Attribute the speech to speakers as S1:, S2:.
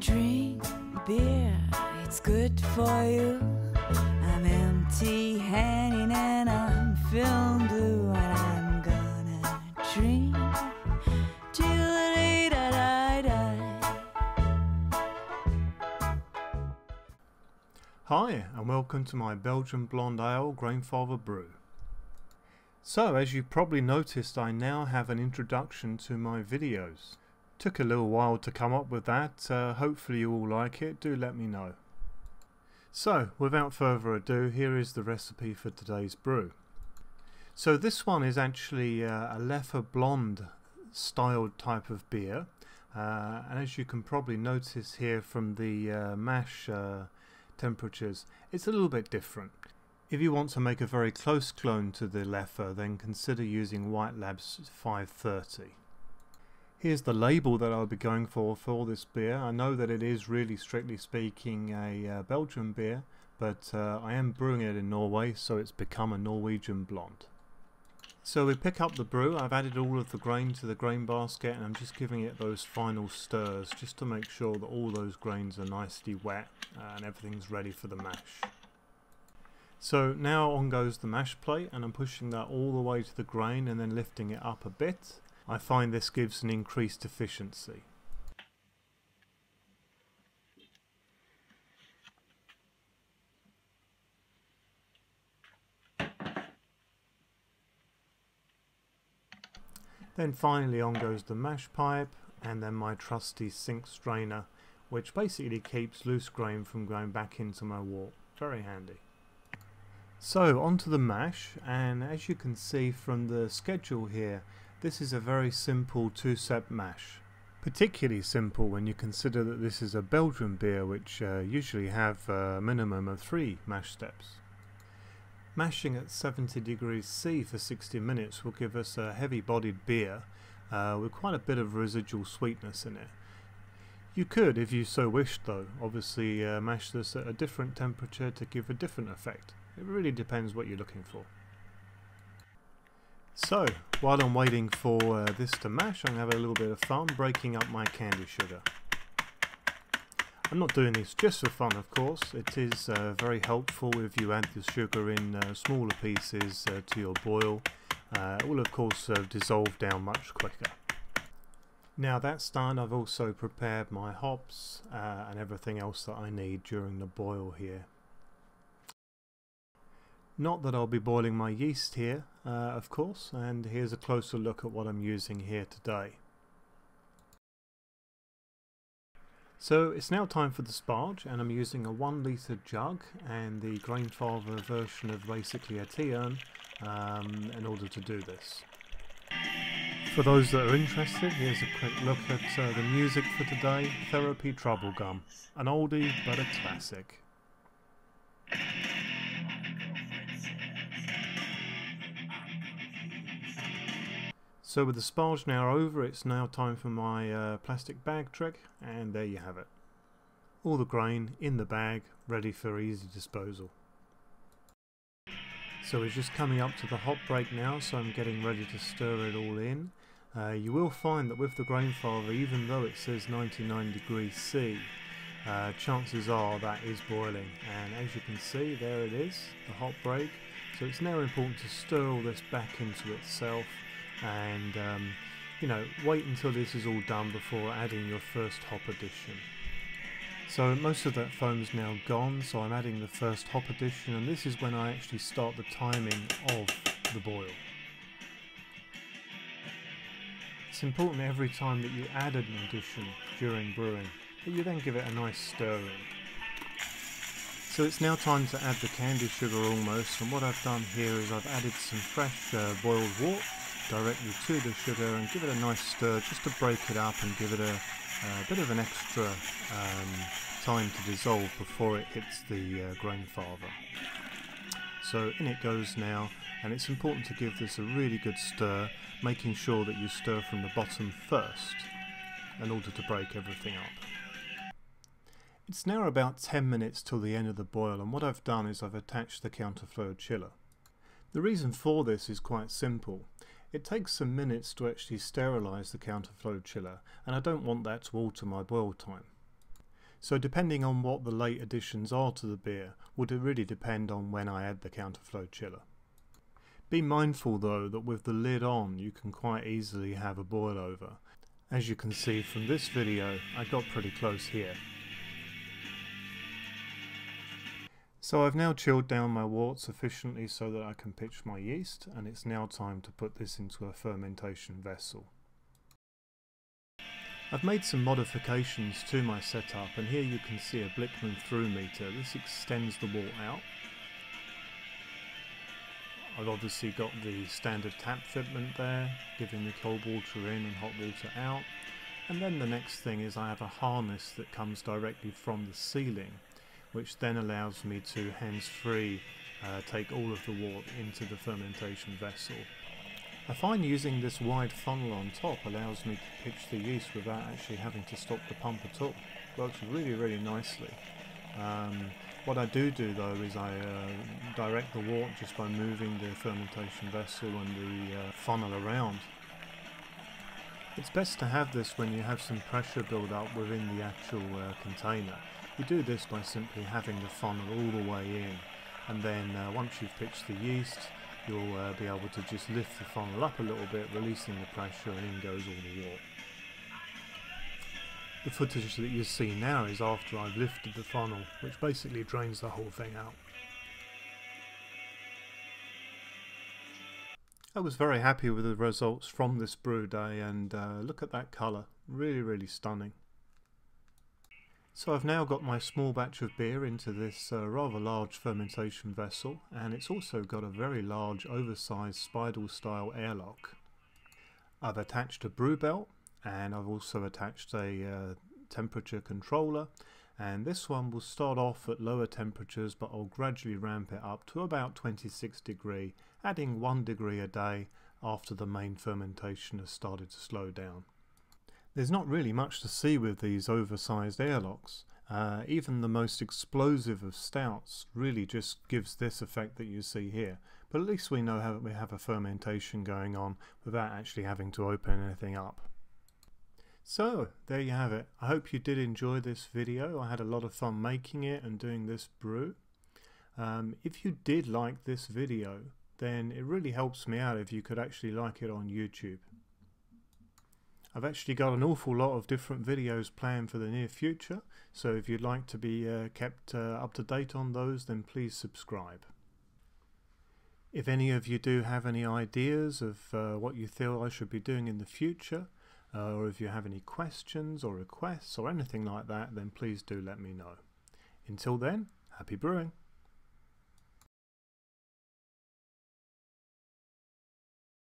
S1: Drink beer, it's good for you. I'm empty handed and I'm feeling blue, and I'm gonna drink till die.
S2: Hi, and welcome to my Belgian Blonde Ale Grainfather Brew. So, as you probably noticed, I now have an introduction to my videos. Took a little while to come up with that, uh, hopefully you all like it, do let me know. So, without further ado, here is the recipe for today's brew. So this one is actually uh, a Leffe Blonde styled type of beer, uh, and as you can probably notice here from the uh, mash uh, temperatures, it's a little bit different. If you want to make a very close clone to the Leffe, then consider using White Labs 530. Here's the label that I'll be going for for this beer. I know that it is really strictly speaking a uh, Belgian beer, but uh, I am brewing it in Norway, so it's become a Norwegian blonde. So we pick up the brew, I've added all of the grain to the grain basket and I'm just giving it those final stirs just to make sure that all those grains are nicely wet uh, and everything's ready for the mash. So now on goes the mash plate and I'm pushing that all the way to the grain and then lifting it up a bit I find this gives an increased efficiency. Then finally on goes the mash pipe and then my trusty sink strainer which basically keeps loose grain from going back into my wort. Very handy. So onto the mash and as you can see from the schedule here this is a very simple two-step mash. Particularly simple when you consider that this is a Belgian beer which uh, usually have a minimum of three mash steps. Mashing at 70 degrees C for 60 minutes will give us a heavy bodied beer uh, with quite a bit of residual sweetness in it. You could, if you so wished though, obviously uh, mash this at a different temperature to give a different effect. It really depends what you're looking for. So, while I'm waiting for uh, this to mash, I'm going to have a little bit of fun breaking up my candi sugar. I'm not doing this just for fun, of course. It is uh, very helpful if you add the sugar in uh, smaller pieces uh, to your boil. Uh, it will, of course, uh, dissolve down much quicker. Now that's done, I've also prepared my hops and everything else that I need during the boil here. Not that I'll be boiling my yeast here, uh, of course, and here's a closer look at what I'm using here today. So it's now time for the sparge and I'm using a 1 litre jug and the Grainfather version of basically a tea urn um, in order to do this. For those that are interested, here's a quick look at uh, the music for today, Therapy Troublegum, an oldie but a classic. So with the sparge now over, it's now time for my uh, plastic bag trick, and there you have it. All the grain in the bag, ready for easy disposal. So we're just coming up to the hot break now, so I'm getting ready to stir it all in. Uh, you will find that with the Grainfather, even though it says 99 degrees C, uh, chances are that is boiling. And as you can see, there it is, the hot break. So it's now important to stir all this back into itself and um, you know wait until this is all done before adding your first hop addition. So most of that foam's now gone so I'm adding the first hop addition and this is when I actually start the timing of the boil. It's important every time that you add an addition during brewing that you then give it a nice stirring. So it's now time to add the candi sugar almost and what I've done here is I've added some fresh uh, boiled wort directly to the sugar and give it a nice stir just to break it up and give it a, a bit of an extra um, time to dissolve before it hits the uh, Grainfather. So in it goes now and it's important to give this a really good stir making sure that you stir from the bottom first in order to break everything up. It's now about 10 minutes till the end of the boil and what I've done is I've attached the counterflow chiller. The reason for this is quite simple. It takes some minutes to actually sterilise the counterflow chiller and I don't want that to alter my boil time. So depending on what the late additions are to the beer would it really depend on when I add the counterflow chiller. Be mindful though that with the lid on you can quite easily have a boil over. As you can see from this video I got pretty close here. So I've now chilled down my wort sufficiently so that I can pitch my yeast and it's now time to put this into a fermentation vessel. I've made some modifications to my setup and here you can see a Blichmann Thruometer. This extends the wort out. I've obviously got the standard tap fitment there, giving the cold water in and hot water out. And then the next thing is I have a harness that comes directly from the ceiling, which then allows me to hands-free uh, take all of the wort into the fermentation vessel. I find using this wide funnel on top allows me to pitch the yeast without actually having to stop the pump at all. Works really, really nicely. Um, what I do do though is I uh, direct the wort just by moving the fermentation vessel and the uh, funnel around. It's best to have this when you have some pressure build up within the actual uh, container. You do this by simply having the funnel all the way in and then uh, once you've pitched the yeast you'll uh, be able to just lift the funnel up a little bit, releasing the pressure, and in goes all the wort. The footage that you see now is after I've lifted the funnel, which basically drains the whole thing out. I was very happy with the results from this brew day and uh, look at that colour, really really stunning. So I've now got my small batch of beer into this uh, rather large fermentation vessel and it's also got a very large oversized Speidel style airlock. I've attached a brew belt and I've also attached a uh, temperature controller and this one will start off at lower temperatures but I'll gradually ramp it up to about 26 degree adding 1 degree a day after the main fermentation has started to slow down. There's not really much to see with these oversized airlocks. Uh, even the most explosive of stouts really just gives this effect that you see here. But at least we know how we have a fermentation going on without actually having to open anything up. So, there you have it. I hope you did enjoy this video. I had a lot of fun making it and doing this brew. Um, if you did like this video, then it really helps me out if you could actually like it on YouTube. I've actually got an awful lot of different videos planned for the near future, so if you'd like to be uh, kept uh, up to date on those, then please subscribe. If any of you do have any ideas of uh, what you feel I should be doing in the future, uh, or if you have any questions or requests or anything like that, then please do let me know. Until then, happy brewing!